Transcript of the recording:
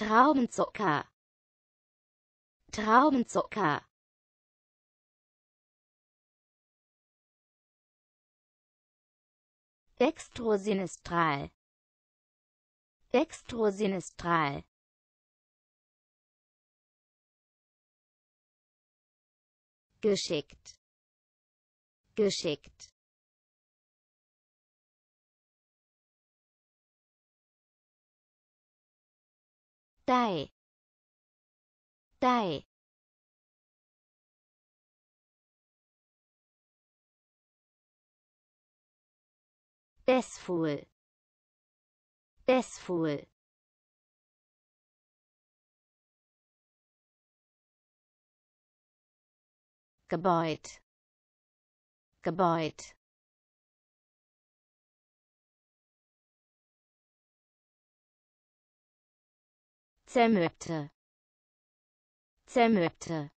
Traubenzucker Traubenzucker Dextrosinistral Dextrosinistral geschickt. Geschickt Dai Dai Desfuhl Desfuhl Gebäude Gebäude zermürbte zermürbte